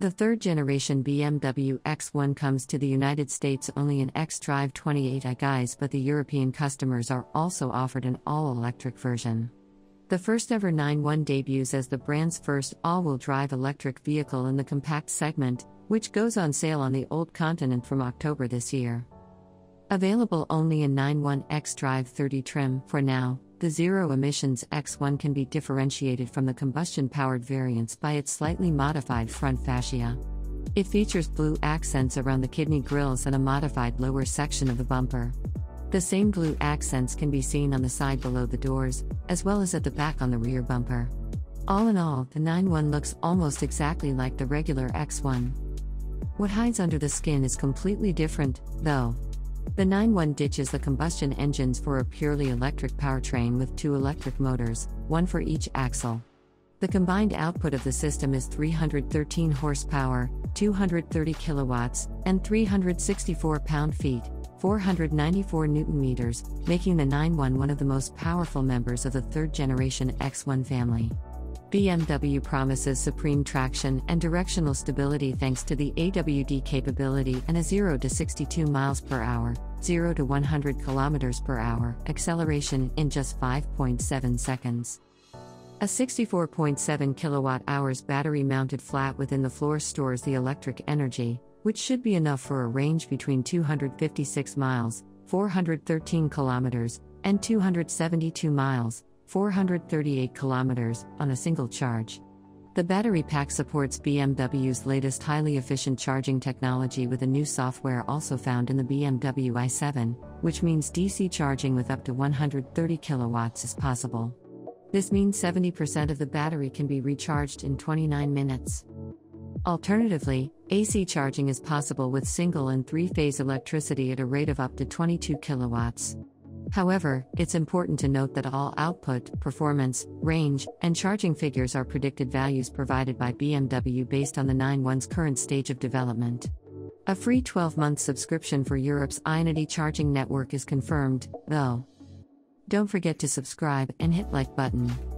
The third generation BMW X1 comes to the United States only in xDrive 28i guise, but the European customers are also offered an all electric version. The first ever iX1 debuts as the brand's first all wheel drive electric vehicle in the compact segment, which goes on sale on the Old Continent from October this year. Available only in iX1 xDrive 30 trim for now, the zero emissions X1 can be differentiated from the combustion powered variants by its slightly modified front fascia. It features blue accents around the kidney grills and a modified lower section of the bumper. The same blue accents can be seen on the side below the doors, as well as at the back on the rear bumper. All in all, the iX1 looks almost exactly like the regular X1. What hides under the skin is completely different, though. The iX1 ditches the combustion engines for a purely electric powertrain with two electric motors, one for each axle. The combined output of the system is 313 horsepower, 230 kilowatts, and 364 pound-feet, 494 newton meters, making the iX1 one of the most powerful members of the third generation X1 family. BMW promises supreme traction and directional stability thanks to the AWD capability and a 0 to 62 miles per hour, 0 to 100 kilometers per hour acceleration in just 5.7 seconds. A 64.7 kilowatt hours battery mounted flat within the floor stores the electric energy, which should be enough for a range between 256 miles, 413 kilometers, and 272 miles, 438 kilometers, on a single charge. The battery pack supports BMW's latest highly efficient charging technology with a new software also found in the BMW i7, which means DC charging with up to 130 kilowatts is possible. This means 70% of the battery can be recharged in 29 minutes. Alternatively, AC charging is possible with single and three phase electricity at a rate of up to 22 kilowatts. However, it's important to note that all output, performance, range, and charging figures are predicted values provided by BMW based on the iX1's current stage of development. A free 12 month subscription for Europe's Ionity charging network is confirmed, though. Don't forget to subscribe and hit like button.